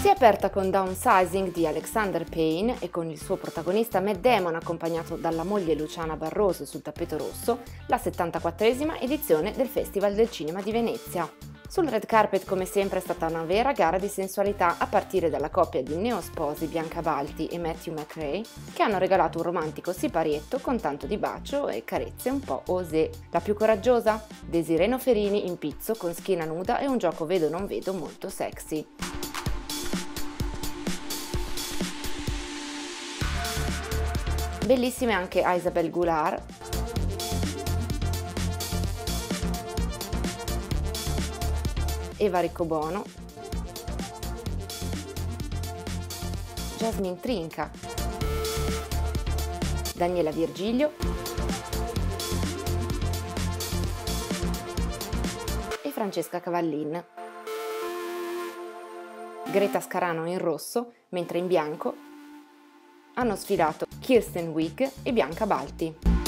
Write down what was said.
Si è aperta con Downsizing di Alexander Payne e con il suo protagonista Matt Damon accompagnato dalla moglie Luciana Barroso sul tappeto rosso, la 74esima edizione del Festival del Cinema di Venezia. Sul red carpet come sempre è stata una vera gara di sensualità a partire dalla coppia di neosposi Bianca Balti e Matthew McRae che hanno regalato un romantico siparietto con tanto di bacio e carezze un po' osé. La più coraggiosa? Desireno Ferini in pizzo con schiena nuda e un gioco vedo non vedo molto sexy. Bellissime anche Isabel Goulart, Eva Riccobono, Jasmine Trinca, Daniela Virgilio. E Francesca Cavallin. Greta Scarano in rosso, mentre in bianco hanno sfilato Kirsten Wiig e Bianca Balti.